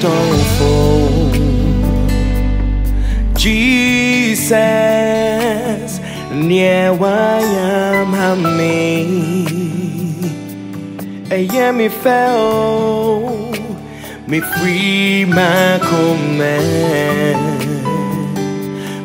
sorrowful. Jesus, near why I'm me. I am me fell, me free my command.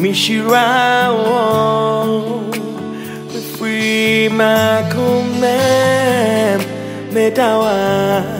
Me shira me free my command. Me dawa.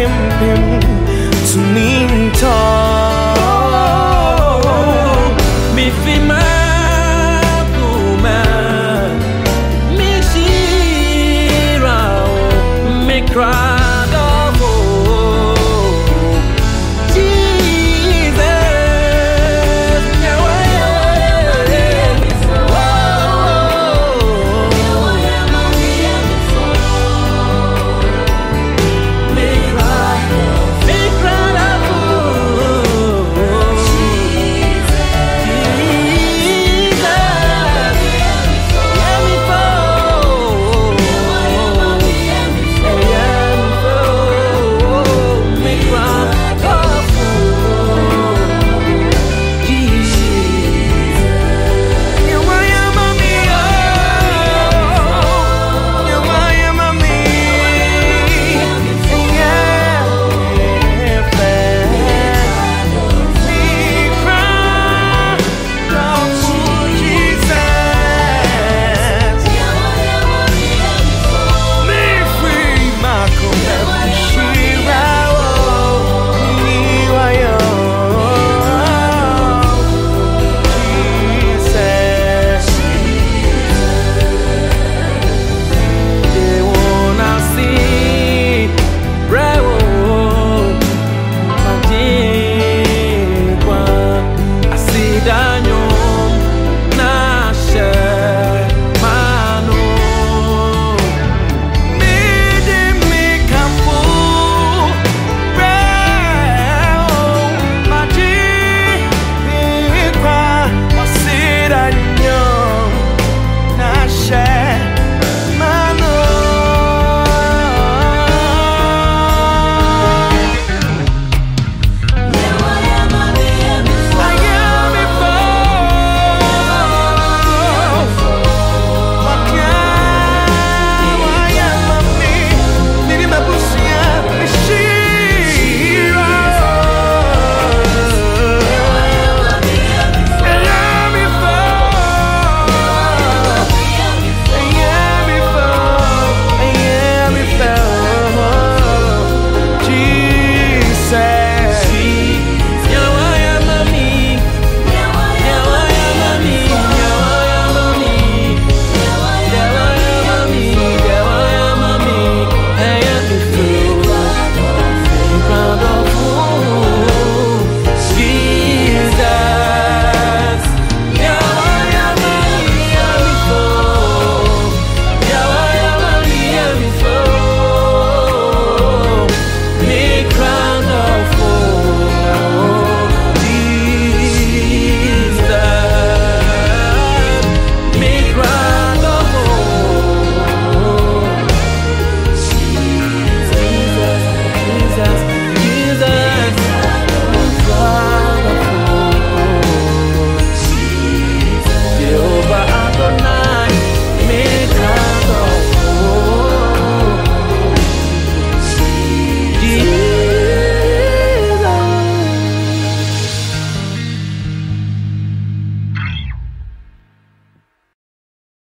him, him to mean tall. Me fima kuma, me shira, me cry.